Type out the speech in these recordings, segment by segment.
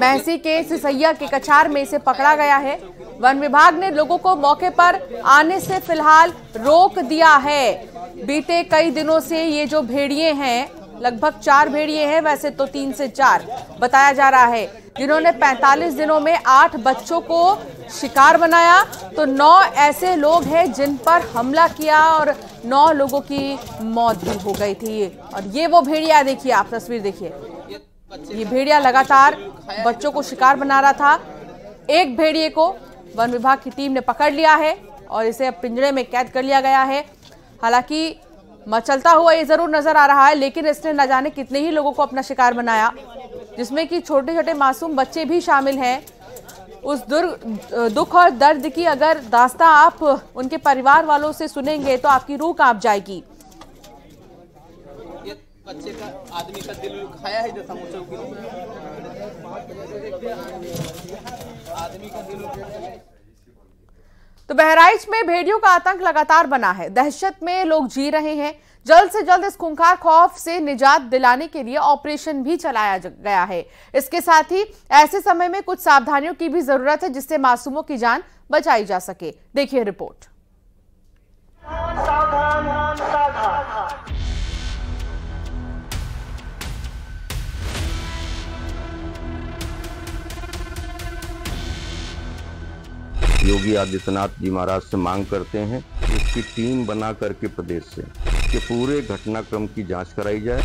महसी के सिसैया के कछार में इसे पकड़ा गया है। वन विभाग ने लोगों को मौके पर आने से फ़िलहाल रोक दिया है। बीते कई दिनों से ये जो भेड़िए हैं, लगभग चार भेड़िए हैं, वैसे तो तीन से चार बताया जा रहा है। जिन्होंने 45 दिनों में आठ बच्चों को शिकार बनाया तो नौ ऐसे लोग हैं जिन पर हमला किया और नौ लोगों की मौत भी हो गई थी। और ये वो भेड़िया देखिए, आप तस्वीर देखिए। ये भेड़िया लगातार बच्चों को शिकार बना रहा था। एक भेड़िए को वन विभाग की टीम ने पकड़ लिया है और इसे अब पिंजरे में कैद कर लिया गया है। हालाँकि मचलता हुआ ये ज़रूर नज़र आ रहा है, लेकिन इसने न जाने कितने ही लोगों को अपना शिकार बनाया, जिसमें कि छोटे छोटे मासूम बच्चे भी शामिल हैं। उस दुर, दुख और दर्द की अगर दास्ता आप उनके परिवार वालों से सुनेंगे तो आपकी रूह काँप जाएगी। बच्चे का आदमी का दिल खाया है जो समोसा आदमी का दिल तो बहराइच में भेड़ियों का आतंक लगातार बना है। दहशत में लोग जी रहे हैं। जल्द से जल्द इस खुंखार खौफ से निजात दिलाने के लिए ऑपरेशन भी चलाया गया है। इसके साथ ही ऐसे समय में कुछ सावधानियों की भी ज़रूरत है जिससे मासूमों की जान बचाई जा सके। देखिए रिपोर्ट। योगी आदित्यनाथ जी महाराज से मांग करते हैं कि इसकी टीम बना करके प्रदेश से कि पूरे घटनाक्रम की जाँच कराई जाए।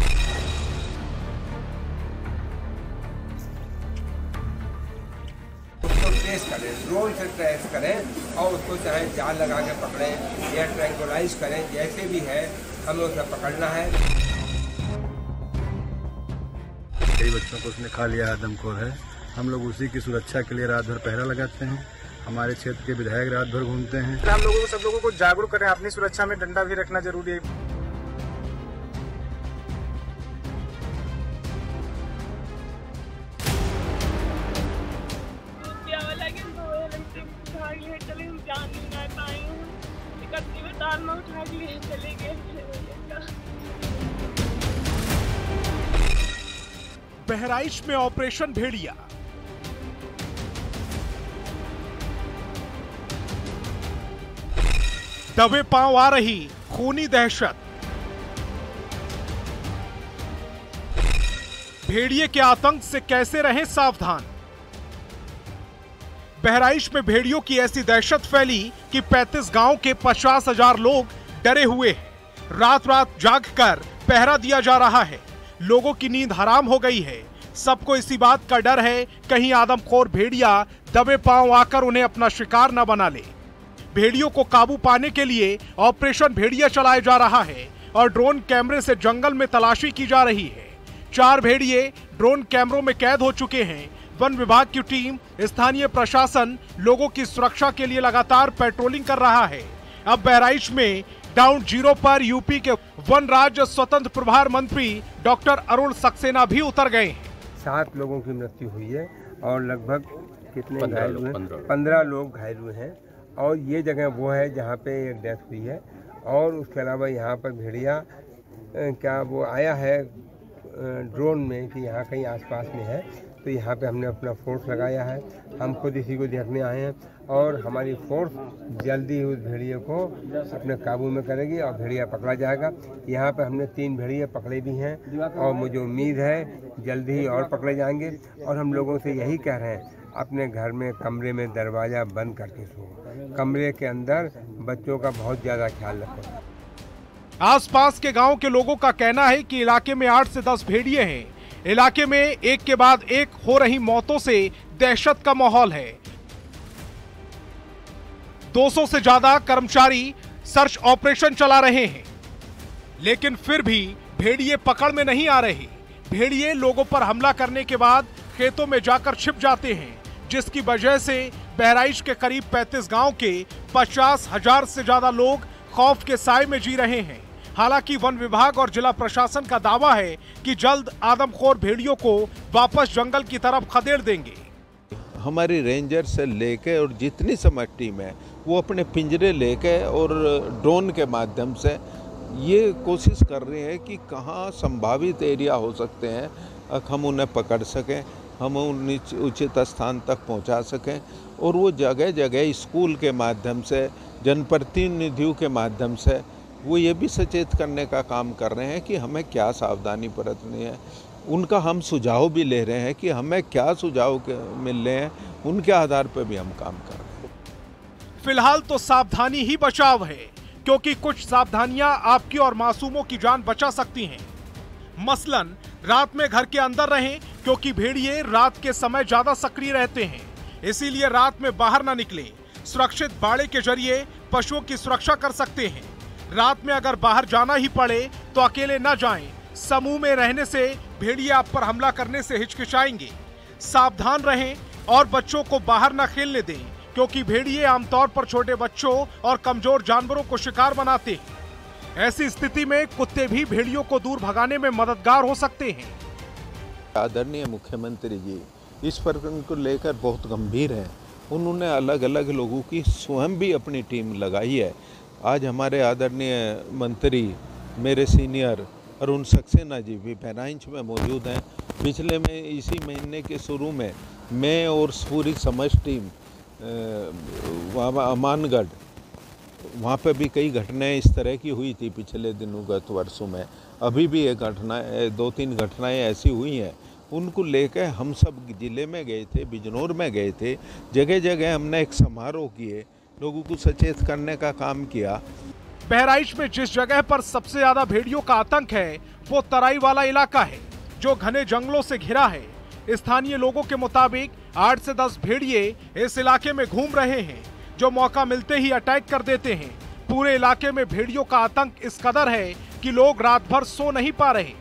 उसको ट्रेस करें ड्रोन से ट्रेस करें और उसको चाहे जाल लगा के पकड़ें या ट्रैंकुलाइज करें जैसे भी है हमें उसे पकड़ना है। कई बच्चों को उसने खा लिया है दमखोर है। हम लोग उसी की सुरक्षा के लिए रात भर पहरा लगाते हैं। हमारे क्षेत्र के विधायक रात भर घूमते हैं। हम लोगों को सब लोगों को जागरूक करें अपनी सुरक्षा में डंडा भी रखना ज़रूरी है। चले गए बहराइच में ऑपरेशन भेड़िया। दबे पाँव आ रही, खूनी दहशत। भेड़िए के आतंक से कैसे रहें सावधान? बहराइच में भेड़ियों की ऐसी दहशत फैली कि 35 गाँव के पचास हज़ार लोग डरे हुए हैं। रात रात जाग कर पहरा दिया जा रहा है। लोगों की नींद हराम हो गई है। सबको इसी बात का डर है, कहीं आदमखोर भेड़िया दबे पाँव आकर उन्हें अपना शिकार न बना ले। भेड़ियों को काबू पाने के लिए ऑपरेशन भेड़िया चलाया जा रहा है और ड्रोन कैमरे से जंगल में तलाशी की जा रही है। चार भेड़िए ड्रोन कैमरों में कैद हो चुके हैं। वन विभाग की टीम स्थानीय प्रशासन लोगों की सुरक्षा के लिए लगातार पेट्रोलिंग कर रहा है। अब बहराइच में डाउन ज़ीरो पर यूपी के वन राज्य स्वतंत्र प्रभार मंत्री डॉक्टर अरुण सक्सेना भी उतर गए हैं। सात लोगों की मृत्यु हुई है और लगभग कितने घायल हुए पंद्रह लोग घायल हुए हैं। और ये जगह वो है जहाँ पे एक डेथ हुई है। और उसके अलावा यहाँ पर भेड़िया क्या वो आया है ड्रोन में कि यहाँ कहीं आसपास में है। तो यहाँ पे हमने अपना फोर्स लगाया है। हम खुद इसी को देखने आए हैं और हमारी फोर्स जल्दी ही उस भेड़िए को अपने काबू में करेगी और भेड़िया पकड़ा जाएगा। यहाँ पे हमने तीन भेड़िए पकड़े भी हैं और मुझे उम्मीद है जल्दी ही और पकड़े जाएँगे। और हम लोगों से यही कह रहे हैं अपने घर में कमरे में दरवाज़ा बंद करके सो कमरे के अंदर बच्चों का बहुत ज़्यादा ख्याल रखो। आसपास के गाँव के लोगों का कहना है कि इलाके में आठ से दस भेड़िए हैं। इलाके में एक के बाद एक हो रही मौतों से दहशत का माहौल है। 200 से ज़्यादा कर्मचारी सर्च ऑपरेशन चला रहे हैं। लेकिन फिर भी भेड़िए पकड़ में नहीं आ रहे। भेड़िए लोगों पर हमला करने के बाद खेतों में जाकर छिप जाते हैं। जिसकी वजह से बहराइच के करीब 35 गाँव के पचास हज़ार से ज़्यादा लोग खौफ के साय में जी रहे हैं। हालाँकि वन विभाग और जिला प्रशासन का दावा है कि जल्द आदमखोर भेड़ियों को वापस जंगल की तरफ़ खदेड़ देंगे। हमारी रेंजर से लेके और जितनी समझ टीम है, वो अपने पिंजरे लेके और ड्रोन के माध्यम से ये कोशिश कर रहे हैं कि कहाँ संभावित एरिया हो सकते हैं हम उन्हें पकड़ सकें। हम उन उचित स्थान तक पहुँचा सकें और वो जगह जगह स्कूल के माध्यम से, जनप्रतिनिधियों के माध्यम से, वो ये भी सचेत करने का काम कर रहे हैं कि हमें क्या सावधानी बरतनी है। उनका हम सुझाव भी ले रहे हैं कि हमें क्या सुझाव मिल रहे हैं, उनके आधार पर भी हम काम कर रहे हैं। फ़िलहाल तो सावधानी ही बचाव है, क्योंकि कुछ सावधानियाँ आपकी और मासूमों की जान बचा सकती हैं। मसलन, रात में घर के अंदर रहें क्योंकि भेड़िए रात के समय ज़्यादा सक्रिय रहते हैं। इसीलिए रात में बाहर न निकलें। सुरक्षित बाड़े के ज़रिए पशुओं की सुरक्षा कर सकते हैं। रात में अगर बाहर जाना ही पड़े तो अकेले न जाएँ। समूह में रहने से भेड़िए आप पर हमला करने से हिचकिचाएँगे। सावधान रहें और बच्चों को बाहर न खेलने दें, क्योंकि भेड़िए आमतौर पर छोटे बच्चों और कमज़ोर जानवरों को शिकार बनाते हैं। ऐसी स्थिति में कुत्ते भी भेड़ियों को दूर भगाने में मददगार हो सकते हैं। आदरणीय मुख्यमंत्री जी, इस प्रकरण को लेकर बहुत गंभीर हैं। उन्होंने अलग अलग लोगों की स्वयं भी अपनी टीम लगाई है। आज हमारे आदरणीय मंत्री, मेरे सीनियर अरुण सक्सेना जी भी बहराइच में मौजूद हैं। पिछले में, इसी महीने के शुरू में, मैं और पूरी समझ टीम अमानगढ़ वहाँ पे भी कई घटनाएँ इस तरह की हुई थी पिछले दिनों गत वर्षों में। अभी भी ये घटना दो तीन घटनाएँ ऐसी हुई हैं। उनको लेकर हम सब ज़िले में गए थे, बिजनौर में गए थे। जगह जगह हमने एक समारोह किए, लोगों को सचेत करने का काम किया। बहराइच में जिस जगह पर सबसे ज़्यादा भेड़ियों का आतंक है, वो तराई वाला इलाका है, जो घने जंगलों से घिरा है। स्थानीय लोगों के मुताबिक आठ से दस भेड़िए इस इलाके में घूम रहे हैं। जो मौका मिलते ही अटैक कर देते हैं। पूरे इलाके में भेड़ियों का आतंक इस कदर है कि लोग रात भर सो नहीं पा रहे।